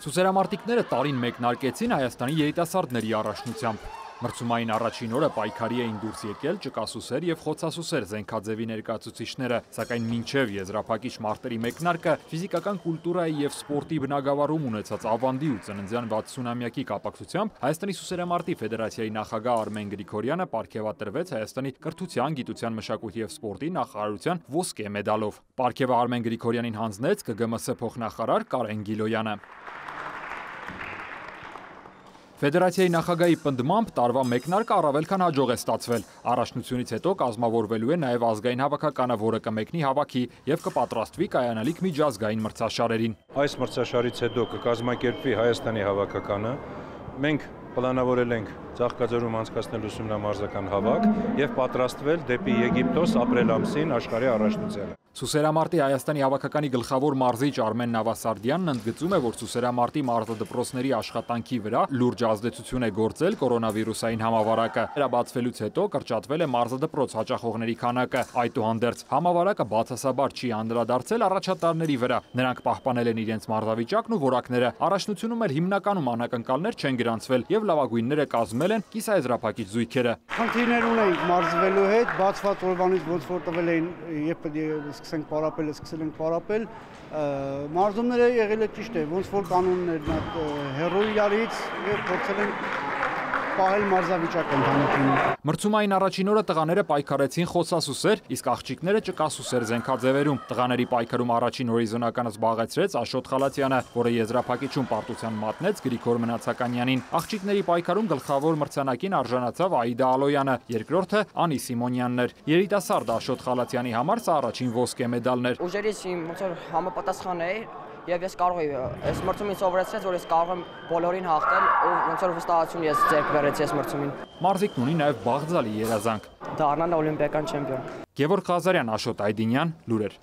Սուսերամարտիկները տարին մեկնարկեցին Հայաստանի երիտասարդների առաջնությամբ։ Մրցումային առաջին օրը պայքարի էին դուրս եկել ճկասուսեր եւ խոցասուսեր զենքաձևի ներկայացուցիչները, սակայն մինչեւ եզրափակիչ մարտերի մեկնարկը ֆիզիկական կուլտուրայի եւ սպորտի բնագավառում ունեցած ավանդի ու ծննդյան 60-ամյակի կապակցությամբ Հայաստանի սուսերամարտի ֆեդերացիայի նախագահ Արմեն Գրիգորյանը ապարգևատրվեց Հայաստանի կրթության, գիտության, մշակույթի եւ սպորտի նախարարության ոսկե մեդալով։ Պարգևը Արմեն Գրիգորյանին հանձնեց ԿԳՄՍ փոխնախարար Կարեն Գիլոյանը։ Ֆեդերացիայի նախագահի պնդմամբ տարվա մեկնարկը առավել քան հաջող է ստացվել։ Առաջնությունից հետո կազմավորվելու է նաև ազգային հավաքականը, որը կմեկնի հավաքի եւ կպատրաստվի կայանալիք միջազգային մրցաշարերին։ Այս մրցաշարից հետո կկազմակերպվի Հայաստանի հավաքականը։ Մենք պլանավորել ենք Ծաղկաձորում անցկացնել ուսումնամարզական հավաք եւ պատրաստվել դեպի Եգիպտոս ապրել ամսին աշխարհի առաջնությանը։ Սուսերամարտի Հայաստանի հավաքականի գլխավոր մարզիչ Արմեն Նավասարդյանն ընդգծում է, որ Սուսերամարտի մարզադպրոցների աշխատանքի վրա լուրջ ազդեցություն է գործել կորոնավիրուսային համավարակը։ Դրա բացվելուց հետո կրճատվել է մարզադպրոց հաճախողների քանակը։ Այդուհանդերձ համավարակը բացասաբար չի անդրադարձել առաջատարների վրա։ Նրանք պահպանել են իրենց մարզավիճակն ու որակները։ Առաջնությունում էլ հիմնականում անակնկալներ չեն գրանցվել եւ լավագույնները կազմել են կիսաեզրափակիչ զույգերը։ Խնդիրներ ունենք մարզվելու հետ, բացված օրվանից ոնց որ տվել էին, երբ սկսենք պարապել, սկսել ենք պարապել, մարզումները եղել է ճիշտ է, ոնց որ կանոններն հերոյ իրարից եւ փորձել ենք պահել մարզավիճակը ընդհանրությունում։ Մրցումային առաջին օրը տղաները պայքարեցին խոցասուսեր, իսկ աղջիկները ճկասուսեր զենքաձևերում։ Տղաների պայքարում առաջին հորիզոնականը զբաղեցրեց Աշոտ Խալացյանը, որը եզրափակիչում պարտության մատնեց Գրիգոր Մնացականյանին։ Աղջիկների պայքարում գլխավոր մրցանակին արժանացավ Աիդա Ալոյանը, երկրորդը Անի Սիմոնյանն էր։ Երիտասարդ Աշոտ Խալացյանի համար սա առաջին ոսկե մեդալն էր։ Ուժերից իմ ոնց որ համապատասխան է եւ ես կարող եմ այս մրցումին սովորեցրեց որ ես կարող եմ բոլորին հաղթել ու ոնց որ վստահություն ես ձեռք բերեցի այս մրցումին Մարզիկն ունի նաեւ Բաղձալի երազանք դառնալ օլիմպիական չեմպիոն Գևորգ Ղազարյան Աշոտ Այդինյան լուրեր